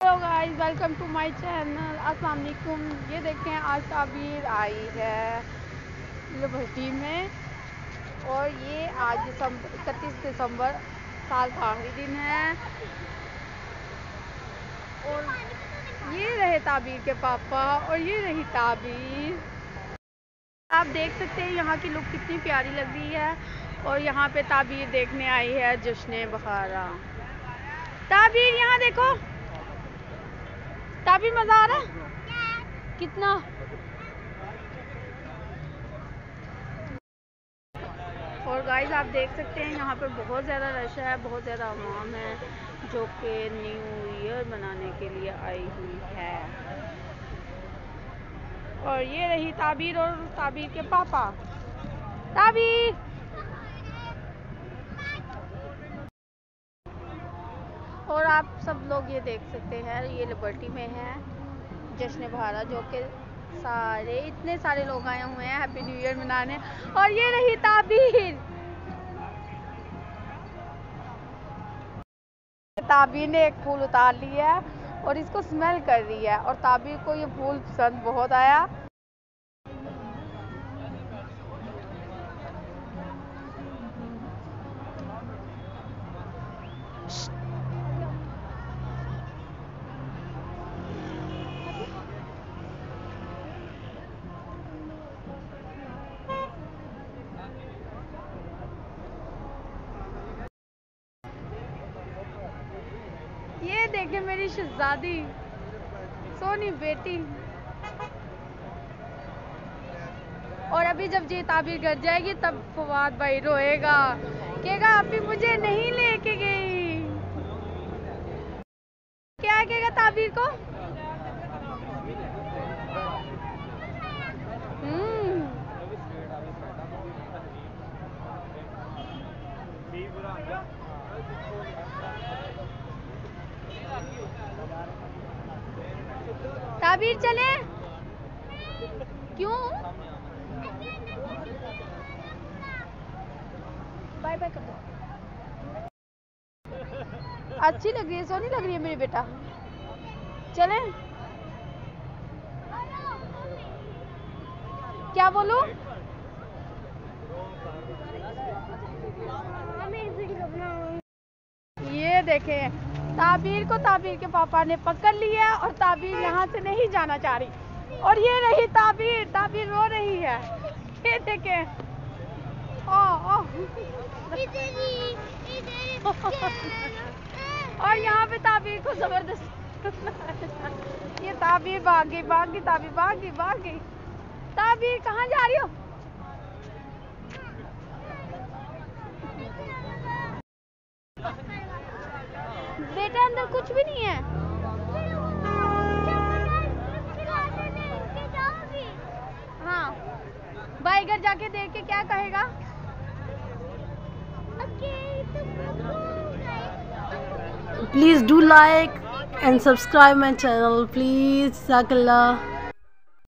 Hello guys welcome to my channel अस्सलाम वालेकुम ये देखें आज ताबीर आई है लिबर्टी में और ये आज इकतीस दिसंबर साल का आखिरी दिन है। और ये रहे ताबीर के पापा और ये रही ताबीर। आप देख सकते हैं यहाँ की लुक कितनी प्यारी लग रही है और यहाँ पे ताबीर देखने आई है जश्न बखारा ताबीर, यहाँ देखो। ताबीर मज़ा आ रहा है? कितना? और गाइस आप देख सकते हैं, यहाँ पे बहुत ज़्यादा रश है, बहुत ज़्यादा आवाम है, जो कि न्यू ईयर मनाने के लिए आई हुई है। और ये रही ताबीर और ताबीर के पापा। ताबीर! और आप सब लोग ये देख सकते हैं, ये लिबर्टी में है जश्न बहारा, जो कि सारे, इतने सारे लोग आए हुए हैं हैप्पी न्यू ईयर मनाने। और ये रही ताबीर ताबीर ने एक फूल उतार लिया है और इसको स्मेल कर रही है और ताबीर को ये फूल पसंद बहुत आया। ये देखे मेरी शहजादी। सोनी बेटी। और अभी जब ये ताबीर घर जाएगी, तब फवाद भाई रोएगा। कहेगा अभी मुझे नहीं लेके गई। क्या कहेगा ताबीर को? हम्म। ताबीर चले। क्यों? बाय बाय कर दो। अच्छी लग रही है सोनी लग रही है मेरी बेटा। चले। क्या बोलूँ? ये देखें। ताबीर को ताबीर के पापा ने पकड़ लिया और ताबीर यहाँ से नहीं जाना चाह रही। और ये रही ताबीर ताबीर रो रही है। ये देखें। और यहाँ पे ताबीर को ज़बरदस्त ये ताबीर गई भाग, ताबीर गई भाग। ताबीर, कहाँ जा रही हो? बेटा अंदर कुछ भी नहीं है हाँ भाई घर जाके देख के क्या कहेगा please do like and subscribe my channel please jazakallah